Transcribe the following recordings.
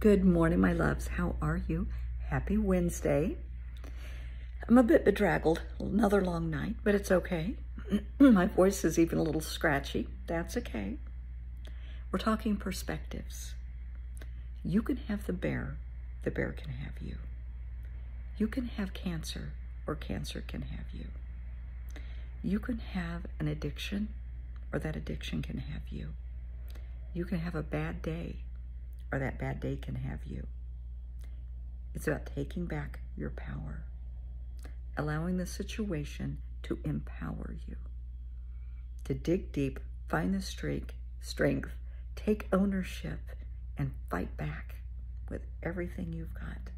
Good morning, my loves. How are you? Happy Wednesday. I'm a bit bedraggled. Another long night, but it's okay. my voice is even a little scratchy. That's okay. We're talking perspectives. You can have the bear, the bear can have you. You can have cancer, or cancer can have you. You can have an addiction, or that addiction can have you. You can have a bad day, or that bad day can have you. It's about taking back your power, allowing the situation to empower you, to dig deep, find the strength, strength, take ownership, and fight back with everything you've got.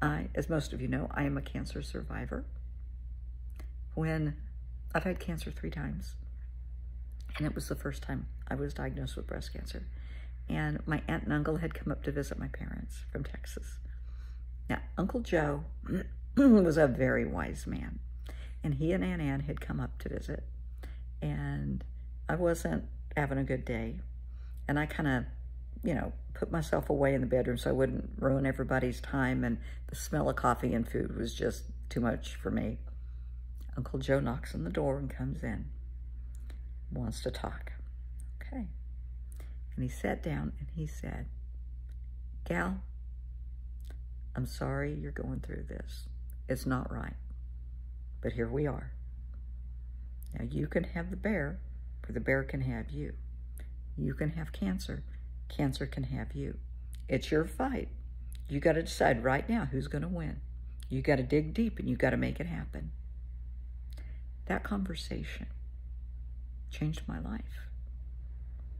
I, as most of you know, I am a cancer survivor. When I've had cancer three times, and it was the first time I was diagnosed with breast cancer. And my aunt and uncle had come up to visit my parents from Texas. Now, Uncle Joe was a very wise man, and he and Aunt Ann had come up to visit, and I wasn't having a good day, and I kind of, you know, put myself away in the bedroom so I wouldn't ruin everybody's time, and the smell of coffee and food was just too much for me. Uncle Joe knocks on the door and comes in, wants to talk. Okay. And he sat down and he said, Gal, I'm sorry you're going through this. It's not right. But here we are. Now you can have the bear, or the bear can have you. You can have cancer. Cancer can have you. It's your fight. You got to decide right now who's going to win. You got to dig deep and you got to make it happen. That conversation changed my life.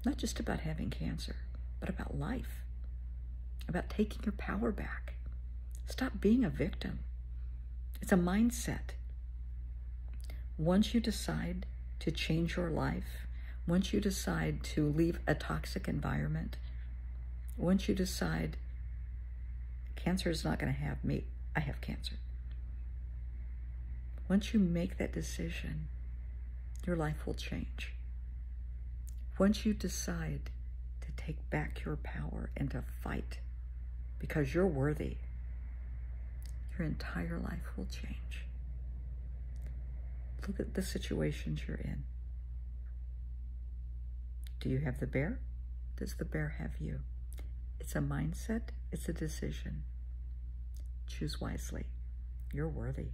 Not just about having cancer, but about life, about taking your power back. Stop being a victim. It's a mindset. Once you decide to change your life, once you decide to leave a toxic environment, once you decide cancer is not going to have me, I have cancer. Once you make that decision, your life will change. Once you decide to take back your power and to fight because you're worthy, your entire life will change. Look at the situations you're in. Do you have the bear? Does the bear have you? It's a mindset, it's a decision. Choose wisely. You're worthy.